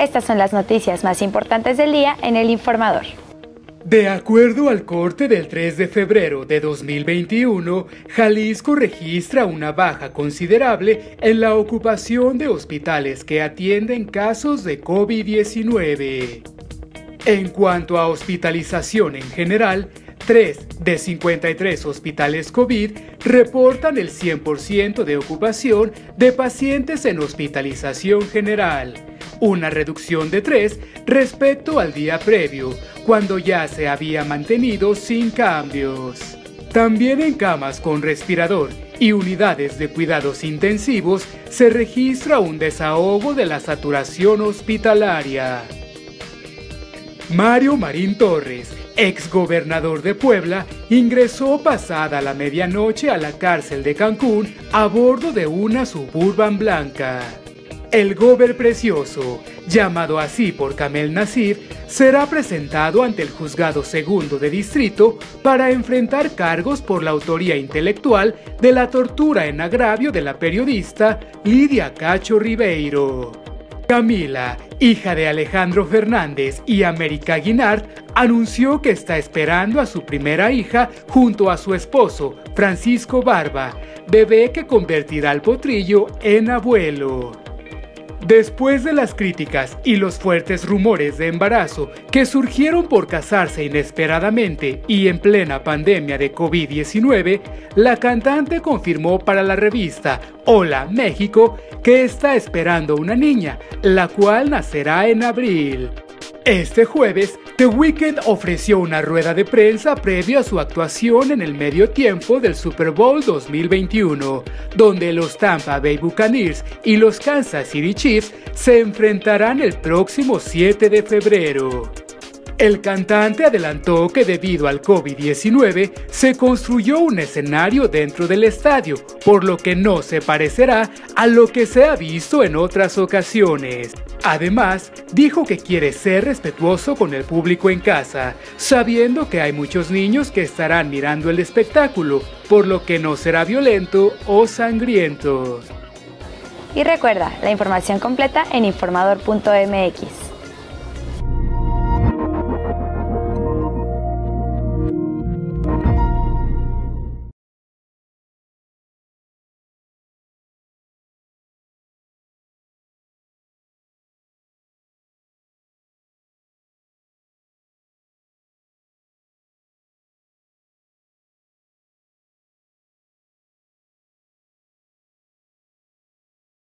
Estas son las noticias más importantes del día en el informador. De acuerdo al corte del 3 de febrero de 2021, Jalisco registra una baja considerable en la ocupación de hospitales que atienden casos de COVID-19. En cuanto a hospitalización en general, 3 de 53 hospitales COVID reportan el 100% de ocupación de pacientes en hospitalización general, una reducción de 3 respecto al día previo, cuando ya se había mantenido sin cambios. También en camas con respirador y unidades de cuidados intensivos se registra un desahogo de la saturación hospitalaria. Mario Marín Torres, ex gobernador de Puebla, ingresó pasada la medianoche a la cárcel de Cancún a bordo de una suburban blanca. El gober precioso, llamado así por Kamel Nasir, será presentado ante el juzgado segundo de distrito para enfrentar cargos por la autoría intelectual de la tortura en agravio de la periodista Lidia Cacho Ribeiro. Camila, hija de Alejandro Fernández y América Guinard, anunció que está esperando a su primera hija junto a su esposo, Francisco Barba, bebé que convertirá al potrillo en abuelo. Después de las críticas y los fuertes rumores de embarazo que surgieron por casarse inesperadamente y en plena pandemia de COVID-19, la cantante confirmó para la revista Hola México que está esperando una niña, la cual nacerá en abril. Este jueves, The Weeknd ofreció una rueda de prensa previo a su actuación en el medio tiempo del Super Bowl 2021, donde los Tampa Bay Buccaneers y los Kansas City Chiefs se enfrentarán el próximo 7 de febrero. El cantante adelantó que debido al COVID-19 se construyó un escenario dentro del estadio, por lo que no se parecerá a lo que se ha visto en otras ocasiones. Además, dijo que quiere ser respetuoso con el público en casa, sabiendo que hay muchos niños que estarán mirando el espectáculo, por lo que no será violento o sangriento. Y recuerda, la información completa en informador.mx.